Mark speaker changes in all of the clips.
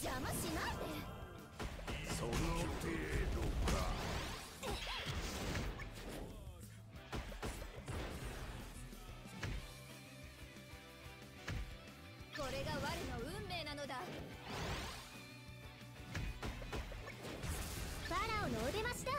Speaker 1: 邪魔しないで。
Speaker 2: その程度か。
Speaker 1: これが我の運命なのだ。
Speaker 3: ファラオのお出ましだ。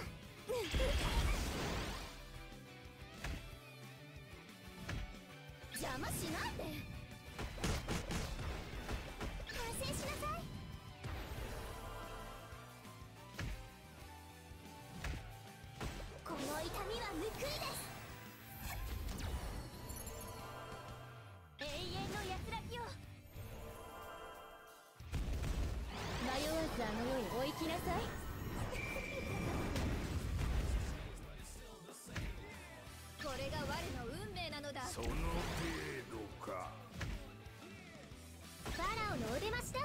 Speaker 3: の痛みは報いです。
Speaker 1: 永遠の安らぎを。
Speaker 3: 迷わずあの世へお行きなさい。
Speaker 1: これが我の運命なのだ。
Speaker 2: その程度か。
Speaker 3: ファラオのお出ましだ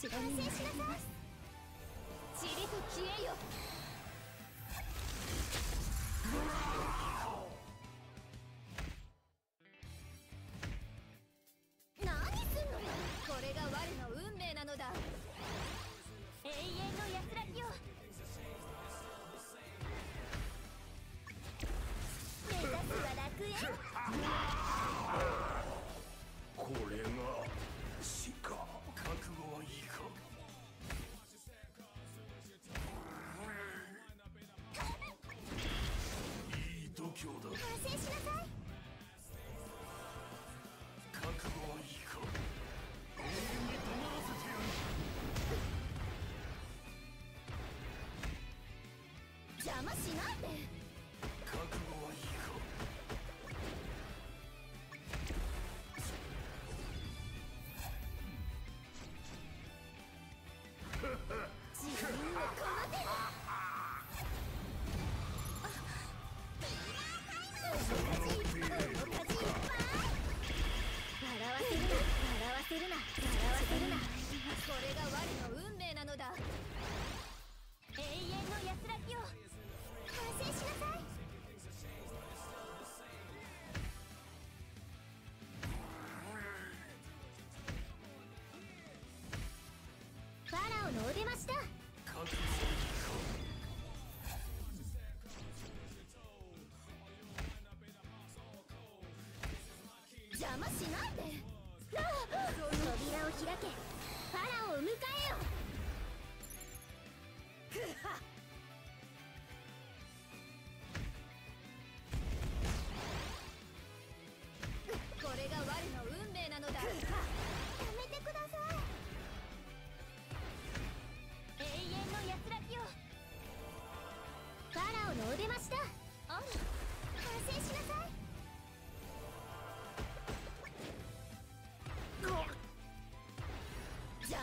Speaker 1: そちらに
Speaker 3: 反省しなさい。
Speaker 1: ちりと消えよ。
Speaker 3: 何すんのよ。
Speaker 1: これが我の運命なのだ。永遠の安らぎを。
Speaker 3: 目指すは楽園。
Speaker 1: 邪魔しないで。
Speaker 2: 覚悟はいいか
Speaker 3: こ
Speaker 1: れが我の運命なのだ。永遠の安らぎを。邪魔しないで。
Speaker 3: 扉を開け。ファラオを迎えよ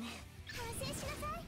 Speaker 3: 反省しなさい。